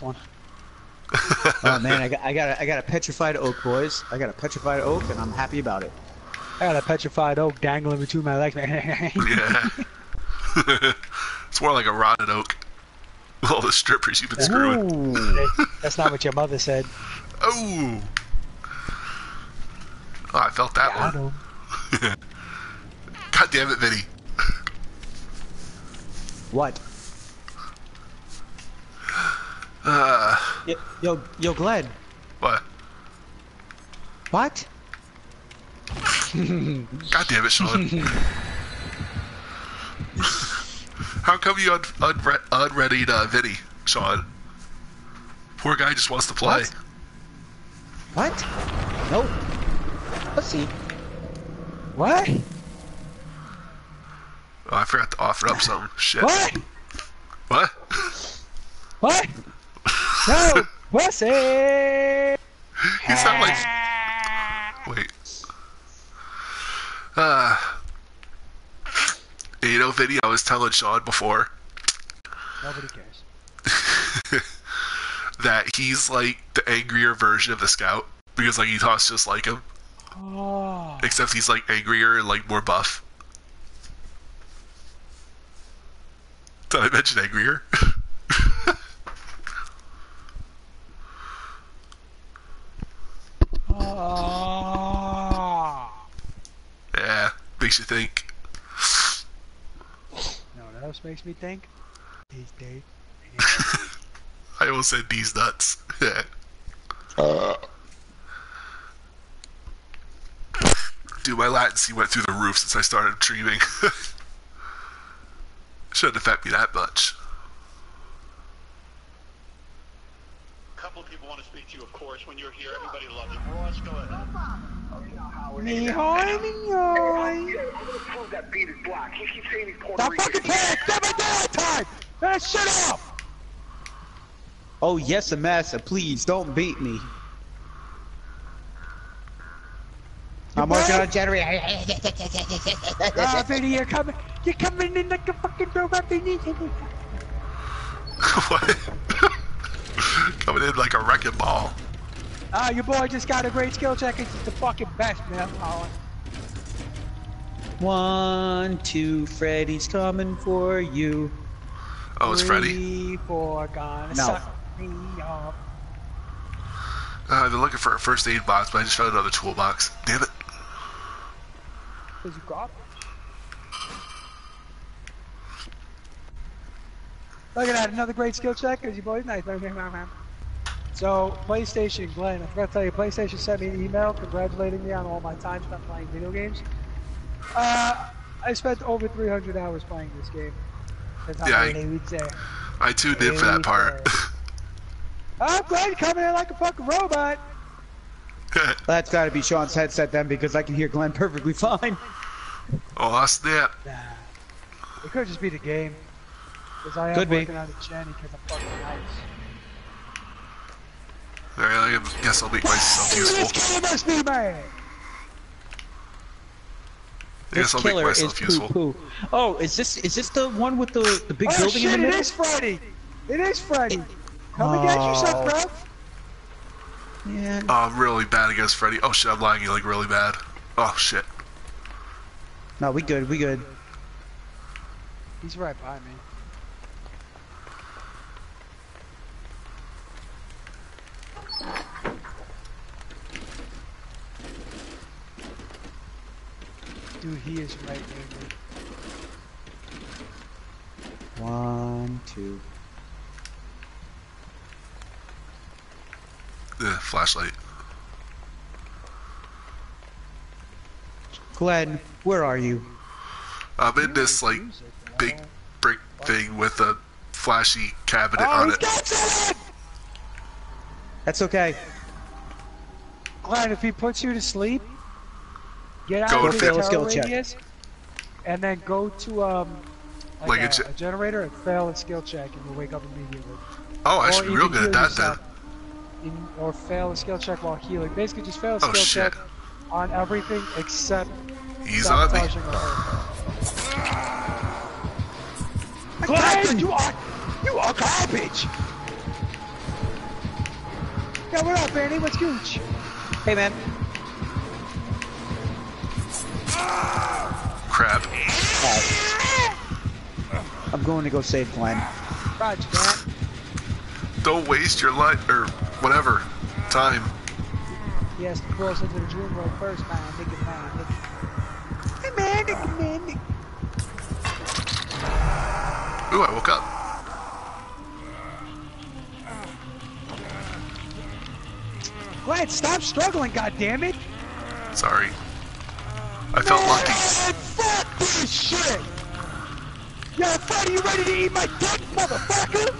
one. oh man, I got, I got, a, I got a petrified oak, boys. I got a petrified oak, and I'm happy about it. I got a petrified oak dangling between my legs. yeah. it's more like a rotted oak. With all the strippers you've been screwing. That's not what your mother said. Oh. oh I felt that got one. God damn it, Vinny. What? Uh, yo, yo, yo, Glenn. What? What? God damn it, Sean. How come you un unre unreadied uh, Vinny, Sean? Poor guy just wants to play. What? what? Nope. Let's see. What? Oh, I forgot to offer up something. Shit. What? What? What? No, pussy! you sound like. Wait. Uh. You know, Vinny, I was telling Sean before. Nobody cares. that he's like the angrier version of the scout because like he talks just like him. Oh. Except he's like angrier and like more buff. Did I mention angrier? oh. Yeah, makes you think. No, what else makes me think? These days. I almost said these nuts. Uh. Dude, my latency went through the roof since I started streaming. Shouldn't affect me that much. A couple of people want to speak to you, of course. When you're here, everybody loves it. Ross, go ahead. Me high, me. Prove that beat is black. He keeps saying he's Puerto Stop Rican. fucking playing! Get my dad time! That shit off! Oh yes, a massa. Please don't beat me. I'm working on a generator. Ah, Vinny, you're coming. You're coming in like a fucking robot, Vinny. what? Coming in like a wrecking ball. Ah, your boy just got a great skill check. It's the fucking best, man. One, two, Freddy's coming for you. Oh, it's Freddy. three, four, gonna No. suck me off. Uh, I've been looking for a first aid box, but I just found another toolbox. Damn it. Cause you got it. Look at that, another great skill check. Cause your boy's nice. So, PlayStation, Glenn, I forgot to tell you, PlayStation sent me an email congratulating me on all my time spent playing video games. Uh, I spent over 300 hours playing this game. Yeah, I- many we'd. I tuned in for that part. I'm Glenn coming in like a fucking robot. That's got to be Sean's headset then, because I can hear Glenn perfectly fine. oh, I snap. Nah. It could just be the game. Because I am Could be. working on a genny because I'm fucking nice. Alright, I guess I'll make myself This useful. game must be man! I guess This I'll make killer is myself poo useful. poo. Oh, is this is this the one with the the big Oh building shit, in the middle? is Freddy! It is Freddy! Come and get Oh. yourself, bro! Yeah. Oh, I'm really bad against Freddy. Oh shit, I'm lagging like really bad. Oh shit. No, we good. We good. He's right by me. Dude, he is right near me. One, two. Ugh, flashlight. Glenn, where are you? I'm in this like big brick thing with a flashy cabinet Oh, on it. got something! That's okay. Glenn, if he puts you to sleep, get out Go of to the fail a terror skill check. and then go to um like, Like a a, generator and fail a skill check, and you'll wake up immediately. Oh, I should be real good at heal that then. in- or fail a skill check while healing. Basically, just fail a Oh, skill shit. check on everything except He's on me. sabotaging or hurt. Glenn, you are you are garbage. Yo, what up, Andy? What's gooch? Hey, man. Going to go save Glenn. Roger, man. Don't waste your life or whatever time. He has to cross into the dream world first, man. Nigga, man. Nigga. Hey, man. Nigga, man. Nigga. Ooh, I woke up. Glenn, stop struggling, goddammit. Sorry. I felt lucky. Fuck this shit! Yo, Freddy, you ready to eat my dick, motherfucker?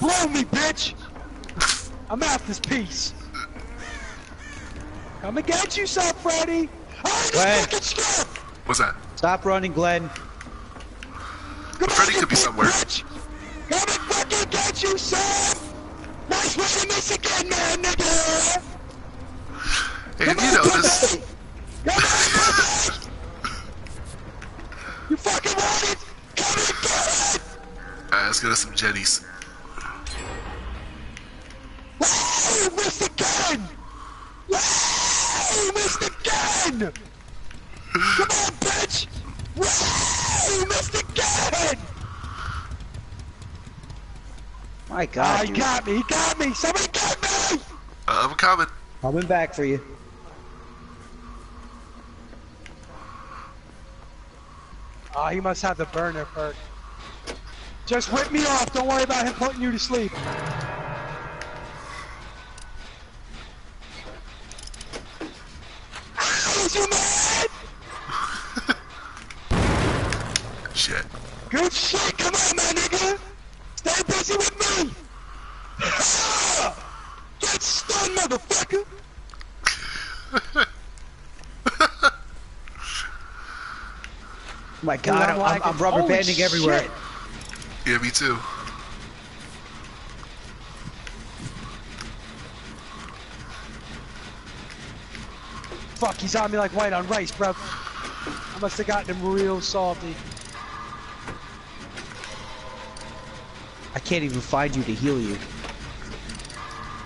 Blow me, bitch! I'm out this piece. Come and get you some, Freddy! Glenn. fucking stuff! What's that? Stop running, Glenn. Come Freddy on, could be somewhere. bitch. Come and fucking get you some! Nice one, miss again, man, nigga! And Come you know this. pussy. Come on, pussy. You fucking want it? Come and get it! Uh, let's get us some gennies. Wow, you missed again! Wow, you missed again! Come on, bitch! Wow, you missed again! My God, he got me, he got me! Somebody get me! Uh, I'm coming. Coming back for you. Oh, he must have the burner perk. Just whip me off, don't worry about him putting you to sleep. Ow, you mad? Shit. Good shit, come on, my nigga! Stay busy with me! Ah! Get stunned, motherfucker! My God, I'm, I'm, I'm rubber Holy banding everywhere. shit. Yeah, me too. Fuck, he's on me like white on rice, bro. I must have gotten him real salty. I can't even find you to heal you.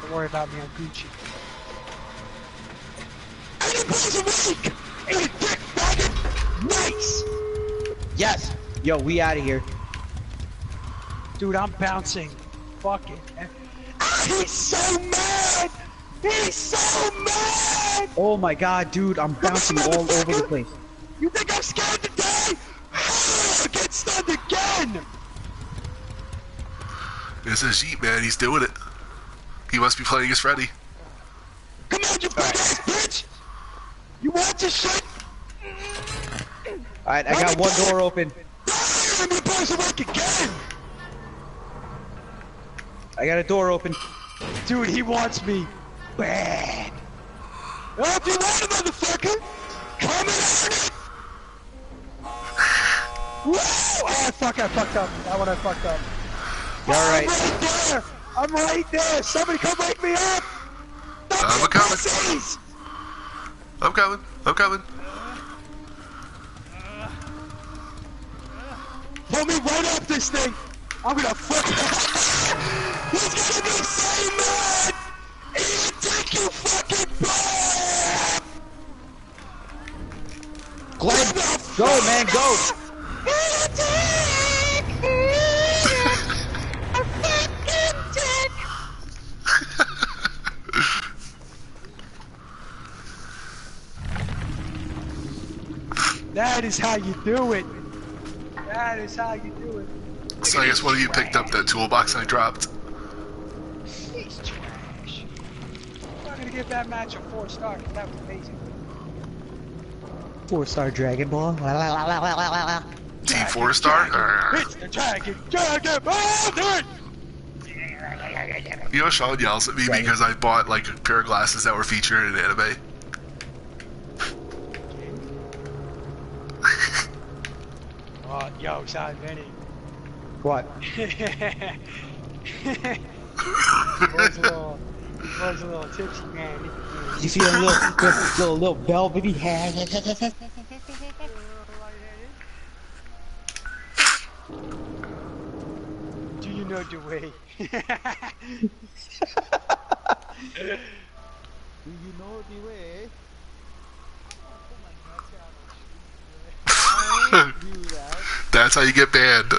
Don't worry about me, I'm Gucci. Anybody's awake! Hey, dick faggot! Nice! Yes. Yo, we out of here. Dude, I'm bouncing. Fuck it. Ah, he's so mad! He's so mad! Oh my God, dude, I'm bouncing all over the place. You think I'm scared to die? Ah, Get stunned again! This is Jeep, man. He's doing it. He must be playing as Freddy. Come on, you big ass bitch! You want this shit? Alright, I got one door open. I'm gonna boys awake again! I got a door open. Dude, he wants me bad. Oh, if you want it, motherfucker, come and earn it. Oh, fuck, I fucked up. That one I fucked up. You alright? I'm right there. I'm right there. Somebody come wake me up. I'm a coming. Pussies. I'm coming. I'm coming. Pull me right up this thing. I'm gonna fuck He's gonna be so. He's take you fucking back. Glenn, go, man, go. That is how you do it. That is how you do it. So I guess one of you picked up that toolbox I dropped. He's trash. I'm not gonna give that match a four star 'cause that was amazing. Four star Dragon Ball. Team four star. Arrgh. Uh, it's the Dragon Dragon Ball! Do it! You know, Sean yells at me because I bought like a pair of glasses that were featured in an anime. Oh, yo, Sean Benny. What? he was a little, he was a little tipsy, man. You see a little, little, little, little velvety hand? Do you know the way? Do you know the way? That's how you get banned.